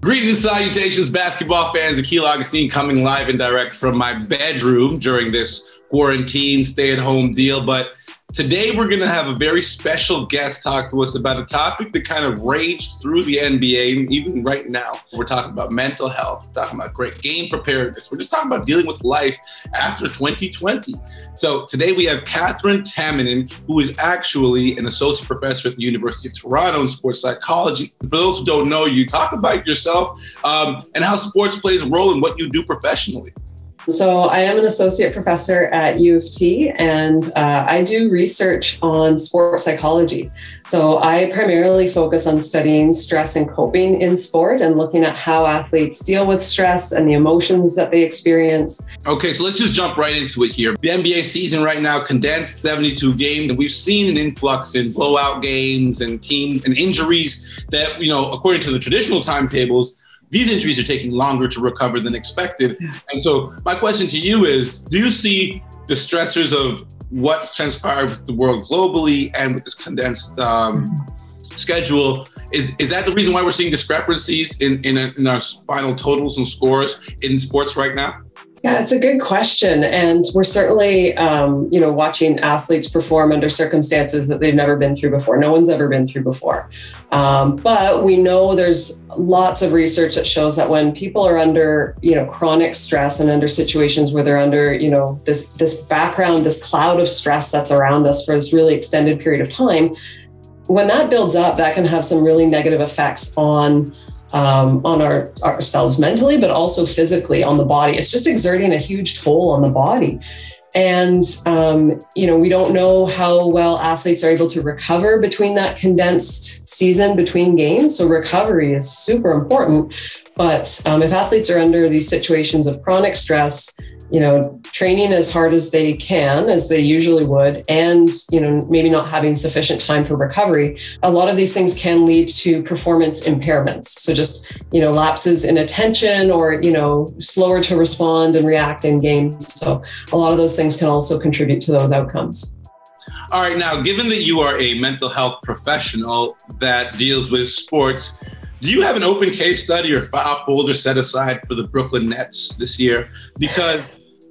Greetings and salutations, basketball fans. Akil Augustine coming live and direct from my bedroom during this quarantine stay at home deal. But today we're going to have a very special guest talk to us about a topic that kind of raged through the NBA, even right now. We're talking about mental health, we're talking about great game preparedness, we're just talking about dealing with life after 2020. So today we have Katherine Tamminen, who is actually an associate professor at the University of Toronto in sports psychology. For those who don't know you, talk about yourself um, and how sports plays a role in what you do professionally. So, I am an associate professor at U of T, and uh, I do research on sports psychology. So, I primarily focus on studying stress and coping in sport and looking at how athletes deal with stress and the emotions that they experience. Okay, so let's just jump right into it here. The NBA season right now condensed 72 games, and we've seen an influx in blowout games and team and injuries that, you know, according to the traditional timetables, these injuries are taking longer to recover than expected. And so, my question to you is Do you see the stressors of what's transpired with the world globally and with this condensed um, schedule? Is, is that the reason why we're seeing discrepancies in, in, in our final totals and scores in sports right now? Yeah, it's a good question, and we're certainly, um, you know, watching athletes perform under circumstances that they've never been through before. No one's ever been through before, um, but we know there's lots of research that shows that when people are under, you know, chronic stress and under situations where they're under, you know, this this background, this cloud of stress that's around us for this really extended period of time, when that builds up, that can have some really negative effects on um, on our, ourselves mentally, but also physically on the body. It's just exerting a huge toll on the body. And, um, you know, we don't know how well athletes are able to recover between that condensed season between games. So, recovery is super important. But um, if athletes are under these situations of chronic stress, you know, training as hard as they can, as they usually would, and, you know, maybe not having sufficient time for recovery, a lot of these things can lead to performance impairments. So just, you know, lapses in attention or, you know, slower to respond and react in games. So a lot of those things can also contribute to those outcomes. All right, now, given that you are a mental health professional that deals with sports, do you have an open case study or file folder set aside for the Brooklyn Nets this year? Because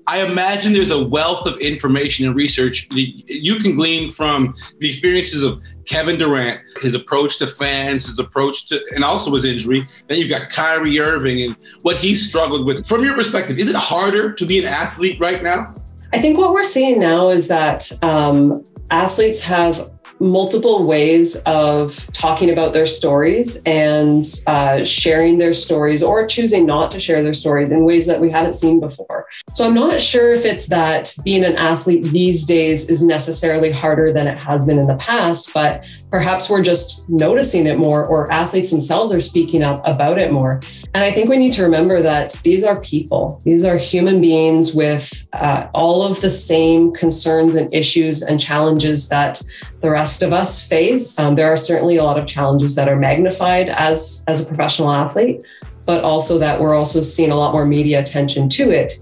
I imagine there's a wealth of information and research you can glean from the experiences of Kevin Durant, his approach to fans, his approach to, and also his injury. Then you've got Kyrie Irving and what he struggled with. From your perspective, is it harder to be an athlete right now? I think what we're seeing now is that um, athletes have multiple ways of talking about their stories and uh, sharing their stories or choosing not to share their stories in ways that we haven't seen before. So I'm not sure if it's that being an athlete these days is necessarily harder than it has been in the past, but perhaps we're just noticing it more or athletes themselves are speaking up about it more. And I think we need to remember that these are people, these are human beings with uh, all of the same concerns and issues and challenges that the rest of us face. Um, there are certainly a lot of challenges that are magnified as, as a professional athlete, but also that we're also seeing a lot more media attention to it.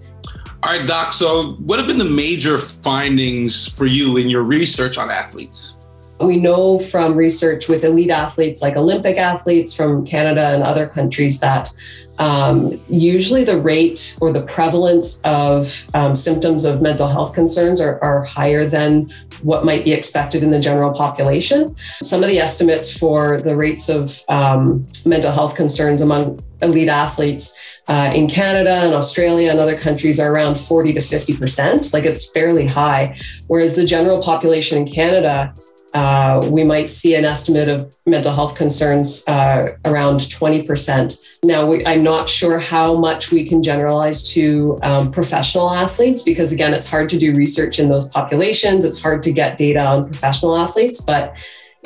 All right, Doc. So, what have been the major findings for you in your research on athletes? We know from research with elite athletes, like Olympic athletes from Canada and other countries, that um, usually the rate or the prevalence of um, symptoms of mental health concerns are, are higher than what might be expected in the general population. Some of the estimates for the rates of um, mental health concerns among elite athletes uh, in Canada and Australia and other countries are around 40 to 50%. Like it's fairly high. Whereas the general population in Canada uh, we might see an estimate of mental health concerns uh, around 20%. Now, we, I'm not sure how much we can generalize to um, professional athletes because, again, it's hard to do research in those populations. It's hard to get data on professional athletes. But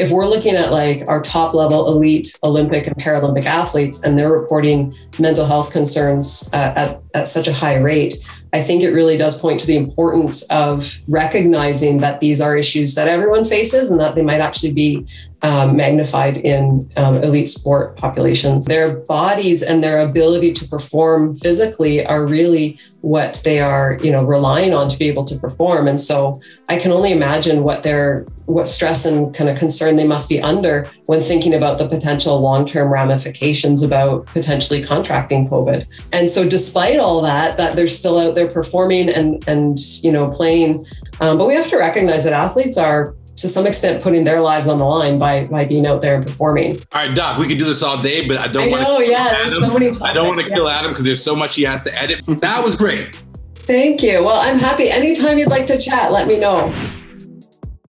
if we're looking at like our top level elite Olympic and Paralympic athletes and they're reporting mental health concerns uh, at, at such a high rate, I think it really does point to the importance of recognizing that these are issues that everyone faces and that they might actually be um, magnified in um, elite sport populations. Their bodies and their ability to perform physically are really what they are, you know, relying on to be able to perform. And so I can only imagine what their what stress and kind of concern they must be under when thinking about the potential long-term ramifications about potentially contracting COVID. And so despite all that, that they're still out there performing and and you know playing. Um, but we have to recognize that athletes are to some extent putting their lives on the line by by being out there and performing. All right, Doc, we could do this all day, but I don't want to. yeah, there's so many. Topics, I don't want to yeah. kill Adam because there's so much he has to edit. That was great. Thank you. Well, I'm happy. Anytime you'd like to chat, let me know.